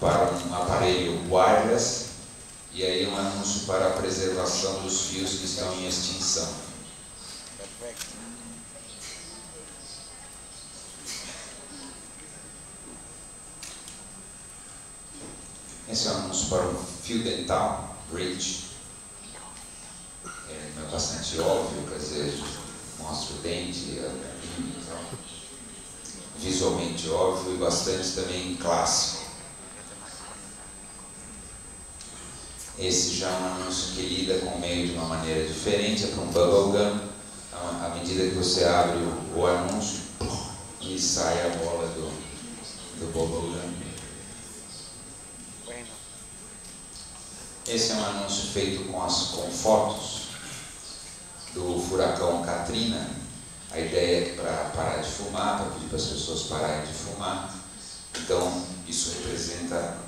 para um aparelho wireless e aí um anúncio para a preservação dos fios que estão em extinção. Esse é um anúncio para um fio dental, Bridge. É, é bastante óbvio, quer dizer, mostra o dente, e tal. Visualmente óbvio e bastante também clássico. Esse já é um anúncio que lida com o meio de uma maneira diferente, é para um bubble gum. À medida que você abre o, o anúncio, e sai a bola do, do bubble gum. Esse é um anúncio feito com, as, com fotos do furacão Katrina. A ideia é que para parar de fumar, para pedir para as pessoas pararem de fumar. Então, isso representa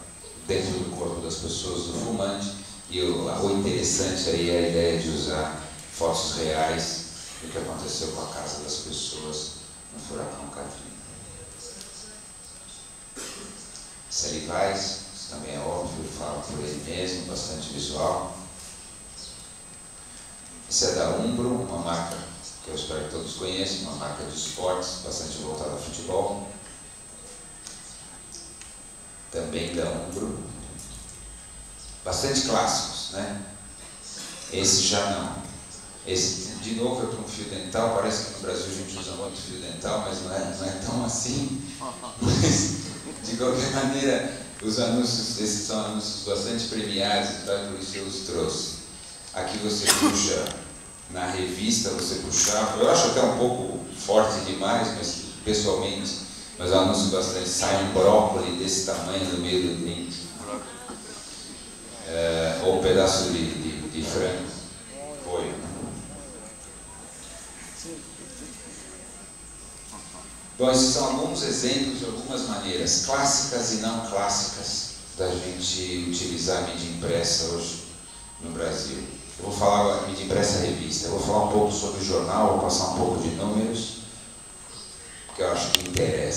dentro do corpo das pessoas do fumante. E o, o interessante aí é a ideia de usar fotos reais do que aconteceu com a casa das pessoas no furacão Katrina. Sally Weiss, também é óbvio, fala por ele mesmo, bastante visual. Esse é da Umbro, uma marca que eu espero que todos conheçam, uma marca de esportes, bastante voltada ao futebol. Também da Umbro. Bastante clássicos, né? Esse já não. Esse, de novo, é para um fio dental. Parece que no Brasil a gente usa muito fio dental, mas não é, não é tão assim. Mas, de qualquer maneira, os anúncios, esses são anúncios bastante premiados, então por isso eu os trouxe. Aqui você puxa na revista, você puxava, eu acho até um pouco forte demais, mas pessoalmente, mas o anúncio bastante, sai um brócolis desse tamanho no meio do dente. É, ou um pedaço de, de, de frango. Foi. Bom, esses são alguns exemplos algumas maneiras clássicas e não clássicas da gente utilizar a mídia impressa hoje no Brasil. Eu vou falar agora mídia impressa revista. Eu vou falar um pouco sobre o jornal, vou passar um pouco de números, que eu acho que interessa.